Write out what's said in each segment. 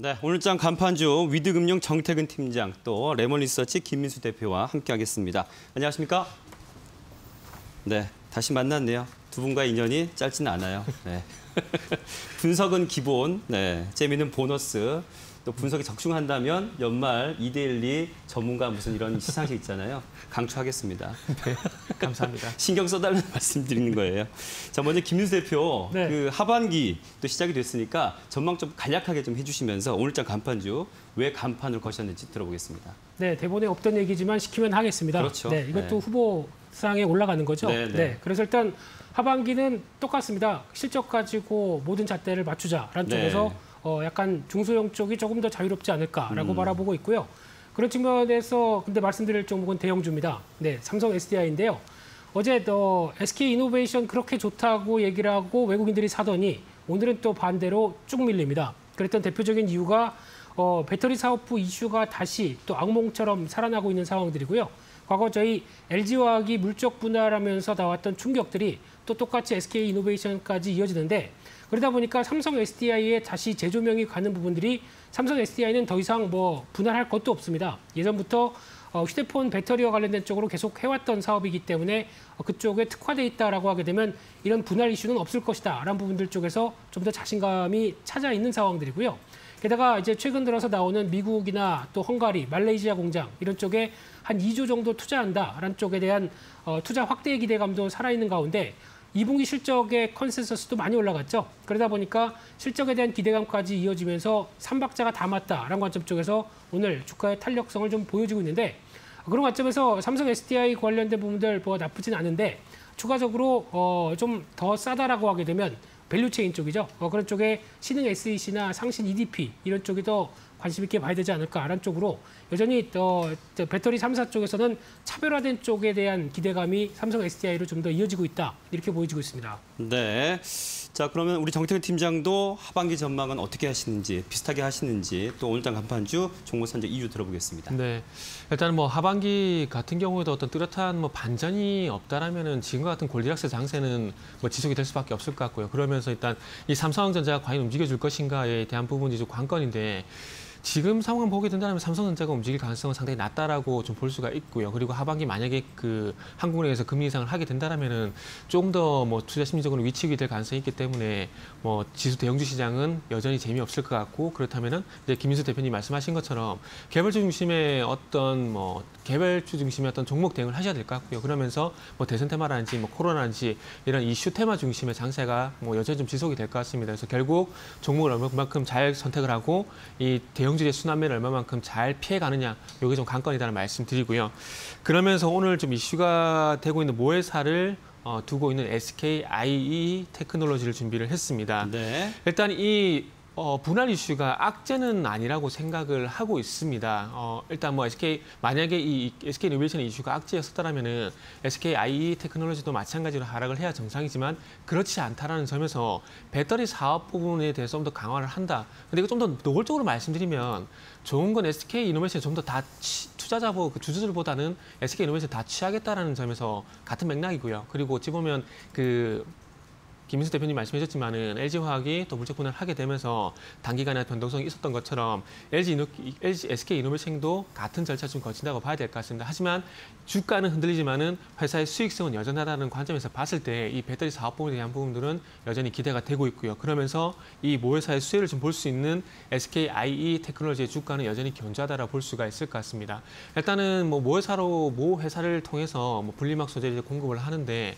네, 오늘장 간판주 위드금융 정태근 팀장 또 레몬리서치 김민수 대표와 함께하겠습니다. 안녕하십니까? 네, 다시 만났네요. 두 분과의 인연이 짧지는 않아요. 네. 분석은 기본, 네, 재미있는 보너스, 또 분석이 적중한다면 연말 2대1리 전문가 무슨 이런 시상식 있잖아요. 강추하겠습니다. 네, 감사합니다. 신경 써달라는 말씀 드리는 거예요. 자, 먼저 김윤수 대표, 네. 그 하반기 또 시작이 됐으니까 전망 좀 간략하게 좀 해주시면서 오늘장 간판주 왜 간판을 거셨는지 들어보겠습니다. 네, 대본에 없던 얘기지만 시키면 하겠습니다. 그렇죠. 네, 이것도 네. 후보 상에 올라가는 거죠. 네, 네. 그래서 일단 하반기는 똑같습니다. 실적 가지고 모든 잣대를 맞추자라는 네. 쪽에서 어, 약간 중소형 쪽이 조금 더 자유롭지 않을까라고 음. 바라보고 있고요. 그런 측면에서 근데 말씀드릴 종목은 대형주입니다. 네, 삼성 SDI인데요. 어제 어, SK 이노베이션 그렇게 좋다고 얘기를 하고 외국인들이 사더니 오늘은 또 반대로 쭉 밀립니다. 그랬던 대표적인 이유가 어, 배터리 사업부 이슈가 다시 또 악몽처럼 살아나고 있는 상황들이고요. 과거 저희 LG화학이 물적 분할하면서 나왔던 충격들이 또 똑같이 SK 이노베이션까지 이어지는데 그러다 보니까 삼성 SDI에 다시 재조명이 가는 부분들이 삼성 SDI는 더 이상 뭐 분할할 것도 없습니다. 예전부터 어, 휴대폰 배터리와 관련된 쪽으로 계속 해왔던 사업이기 때문에 어, 그쪽에 특화돼 있다라고 하게 되면 이런 분할 이슈는 없을 것이다 라는 부분들 쪽에서 좀 더 자신감이 찾아 있는 상황들이고요. 게다가 이제 최근 들어서 나오는 미국이나 또 헝가리, 말레이시아 공장 이런 쪽에 한 2조 정도 투자한다라는 쪽에 대한 어, 투자 확대의 기대감도 살아있는 가운데 2분기 실적의 컨센서스도 많이 올라갔죠. 그러다 보니까 실적에 대한 기대감까지 이어지면서 삼박자가 다 맞다라는 관점 쪽에서 오늘 주가의 탄력성을 좀 보여주고 있는데 그런 관점에서 삼성 SDI 관련된 부분들 뭐 나쁘진 않은데 추가적으로 어, 좀 더 싸다라고 하게 되면 value chain 쪽이죠. 어, 그런 쪽에 신흥 SEC나 상신 EDP 이런 쪽이 더 관심 있게 봐야 되지 않을까라는 쪽으로 여전히 어, 저 배터리 3사 쪽에서는 차별화된 쪽에 대한 기대감이 삼성 SDI로 좀 더 이어지고 있다 이렇게 보여지고 있습니다. 네. 자, 그러면 우리 정태근 팀장도 하반기 전망은 어떻게 하시는지, 비슷하게 하시는지 또 오늘장 간판주 종목 선정 이유 들어보겠습니다. 네. 일단 뭐 하반기 같은 경우에도 어떤 뚜렷한 뭐 반전이 없다라면은 지금과 같은 골디락스 장세는 뭐 지속이 될 수밖에 없을 것 같고요. 그러면서 일단 이 삼성전자가 과연 움직여줄 것인가에 대한 부분이 좀 관건인데 지금 상황을 보게 된다면 삼성전자가 움직일 가능성은 상당히 낮다라고 좀 볼 수가 있고요. 그리고 하반기 만약에 그 한국은행에서 금리 인상을 하게 된다면은 좀더뭐 투자 심리적으로 위축이 될 가능성이 있기 때문에 뭐 지수 대형주 시장은 여전히 재미없을 것 같고 그렇다면은 이제 김민수 대표님 말씀하신 것처럼 개발주 중심의 어떤 뭐 개발주 중심의 어떤 종목 대응을 하셔야 될 것 같고요. 그러면서 뭐 대선 테마라든지 뭐 코로나든지 이런 이슈 테마 중심의 장세가 뭐 여전히 좀 지속이 될 것 같습니다. 그래서 결국 종목을 얼마만큼 잘 선택을 하고 이 대형 주의 순환매를 얼마만큼 잘 피해 가느냐 이게 좀 관건이다는 말씀드리고요. 그러면서 오늘 좀 이슈가 되고 있는 모회사를 어, 두고 있는 SKIE 테크놀로지를 준비를 했습니다. 네. 일단 이 어, 분할 이슈가 악재는 아니라고 생각을 하고 있습니다. 어, 일단 뭐 SK 만약에 이 SK 이노베이션 이슈가 악재였었다면은 SK IE 테크놀로지도 마찬가지로 하락을 해야 정상이지만 그렇지 않다라는 점에서 배터리 사업 부분에 대해서 좀 더 강화를 한다. 근데 이거 좀 더 노골적으로 말씀드리면 좋은 건 SK 이노베이션이 좀더 다 투자자보 그 주주들보다는 SK 이노베이션 다 취하겠다라는 점에서 같은 맥락이고요. 그리고 어찌 보면 그 김민수 대표님 말씀하셨지만은 LG화학이 또 물적 분할을 하게 되면서 단기간에 변동성이 있었던 것처럼 LG, 이노, LG SK 이노베이션도 같은 절차 좀 거친다고 봐야 될 것 같습니다. 하지만 주가는 흔들리지만은 회사의 수익성은 여전하다는 관점에서 봤을 때 이 배터리 사업 부분에 대한 부분들은 여전히 기대가 되고 있고요. 그러면서 이 모회사의 수혜를 좀 볼 수 있는 SK IE 테크놀로지의 주가는 여전히 견조하다라 볼 수가 있을 것 같습니다. 일단은 뭐 모회사로 모 회사를 통해서 뭐 분리막 소재를 공급을 하는데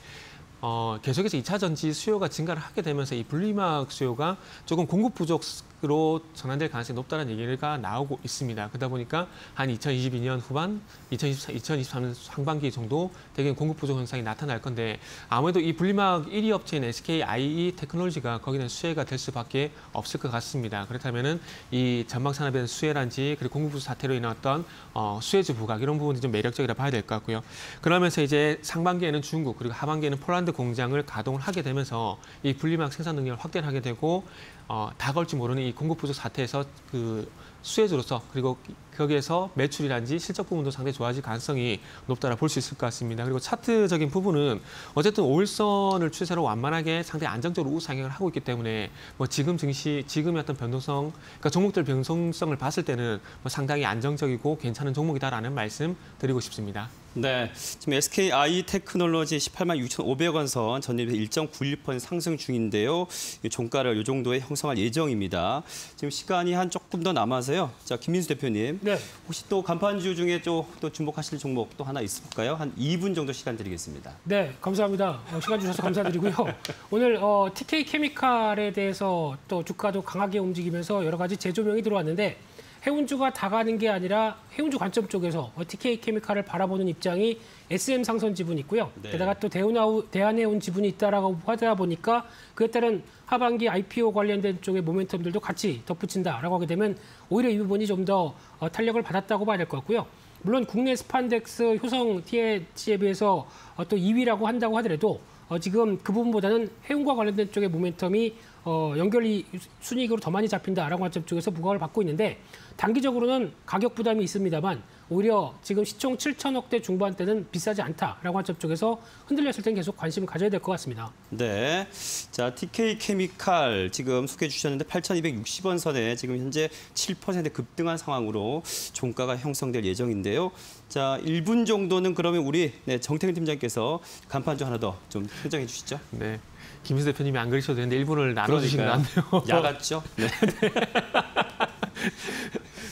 어, 계속해서 2차 전지 수요가 증가를 하게 되면서 이 분리막 수요가 조금 공급 부족으로 전환될 가능성이 높다는 얘기가 나오고 있습니다. 그러다 보니까 한 2022년 후반, 2024, 2023년 상반기 정도 대개 공급 부족 현상이 나타날 건데 아무래도 이 분리막 1위 업체인 SK IE 테크놀로지가 대한 수혜가 될 수밖에 없을 것 같습니다. 그렇다면은 이 전방 산업에 대한 수혜란지 그리고 공급 부족 사태로 인한 어떤 어, 수혜주 부각 이런 부분이 좀 매력적이라 봐야 될 것 같고요. 그러면서 이제 상반기에는 중국 그리고 하반기에는 폴란드 공장을 가동을 하게 되면서 이 분리막 생산 능력을 확대하게 되고 어, 다 걸지 모르는 이 공급 부족 사태에서 그 수혜주로서 그리고 거기에서 매출이란지 실적 부분도 상당히 좋아질 가능성이 높다라 볼 수 있을 것 같습니다. 그리고 차트적인 부분은 어쨌든 5일선을 추세로 완만하게 상당히 안정적으로 우상향을 하고 있기 때문에 뭐 지금 증시 지금의 어떤 변동성 그러니까 종목들 변동성을 봤을 때는 뭐 상당히 안정적이고 괜찮은 종목이다라는 말씀 드리고 싶습니다. 네, 지금 SKI 테크놀로지 18만 6,500원 선 전일에 1.91% 상승 중인데요. 이 종가를 이 정도에 형성할 예정입니다. 지금 시간이 한 조금 더 남아서요. 자, 김민수 대표님, 네. 혹시 또 간판주 중에 또, 또 주목하실 종목 또 하나 있을까요? 한 2분 정도 시간 드리겠습니다. 네, 감사합니다. 어, 시간 주셔서 감사드리고요. 오늘 어, TK 케미칼에 대해서 또 주가도 강하게 움직이면서 여러 가지 재조명이 들어왔는데 해운주가 다 가는 게 아니라 해운주 관점 쪽에서 어, TK 케미칼을 바라보는 입장이 SM 상선 지분이 있고요. 네. 게다가 또 대운하우, 대한해운 지분이 있다라고 하다 보니까 그에 따른 하반기 IPO 관련된 쪽의 모멘텀들도 같이 덧붙인다라고 하게 되면 오히려 이 부분이 좀더 어, 탄력을 받았다고 봐야 될 것 같고요. 물론 국내 스판덱스 효성 TH에 비해서 어, 또 2위라고 한다고 하더라도 어, 지금 그 부분보다는 해운과 관련된 쪽의 모멘텀이 어, 연결이 순이익으로 더 많이 잡힌다라고 하는 점 쪽에서 부각을 받고 있는데 단기적으로는 가격 부담이 있습니다만 오히려 지금 시총 7천억 대 중반대는 비싸지 않다라고 하는 점 쪽에서 흔들렸을 땐 계속 관심을 가져야 될 것 같습니다. 네. 자, TK 케미칼 지금 소개해 주셨는데 8,260원 선에 지금 현재 7% 급등한 상황으로 종가가 형성될 예정인데요. 자, 1분 정도는 그러면 우리 네, 정태근 팀장께서 간판주 하나 더 좀 설정해 주시죠. 네. 김희수 대표님이 안 그러셔도 되는데 일부를 나눠주시면 안 돼요. 야갔죠? 네.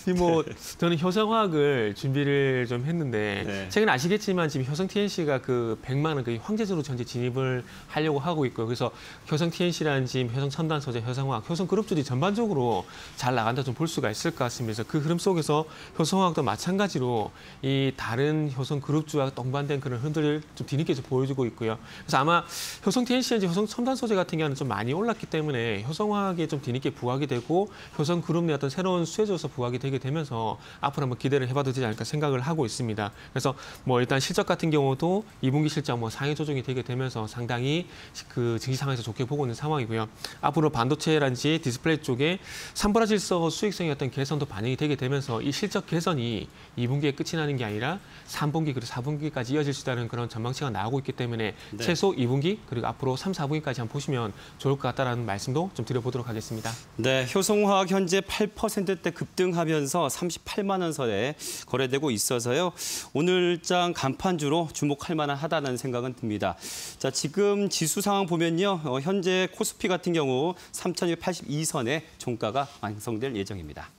이뭐 저는 효성화학을 준비를 좀 했는데 네. 최근 아시겠지만 지금 효성 TNC가 그 100만 원그 황제제로 전체 진입을 하려고 하고 있고요. 그래서 효성 TNC라는 지금 효성 첨단 소재, 효성화학, 효성 그룹들이 전반적으로 잘 나간다 좀 볼 수가 있을 것 같습니다. 그래서 그 흐름 속에서 효성화학도 마찬가지로 이 다른 효성 그룹주와 동반된 그런 흔들을 좀 뒤늦게 좀 보여주고 있고요. 그래서 아마 효성 TNC인지 효성 첨단 소재 같은 경우는 좀 많이 올랐기 때문에 효성화학에 좀 뒤늦게 부각이 되고 효성 그룹 내 어떤 새로운 수혜조서 부각이 되게 되면서 앞으로 한번 기대를 해봐도 되지 않을까 생각을 하고 있습니다. 그래서 뭐 일단 실적 같은 경우도 2분기 실적 뭐 상위 조정이 되게 되면서 상당히 그 증시 상황에서 좋게 보고 있는 상황이고요. 앞으로 반도체라든지 디스플레이 쪽에 삼브라질서 수익성의 어떤 개선도 반영이 되게 되면서 이 실적 개선이 2분기에 끝이 나는 게 아니라 3분기 그리고 4분기까지 이어질 수 있다는 그런 전망치가 나오고 있기 때문에 네. 최소 2분기 그리고 앞으로 3, 4분기까지 한번 보시면 좋을 것 같다라는 말씀도 좀 드려보도록 하겠습니다. 네, 효성화학 현재 8%대 급등하면서 38만 원 선에 거래되고 있어서요. 오늘장 간판주로 주목할 만하다는 생각은 듭니다. 자, 지금 지수 상황 보면요. 어, 현재 코스피 같은 경우 3,282선에 종가가 완성될 예정입니다.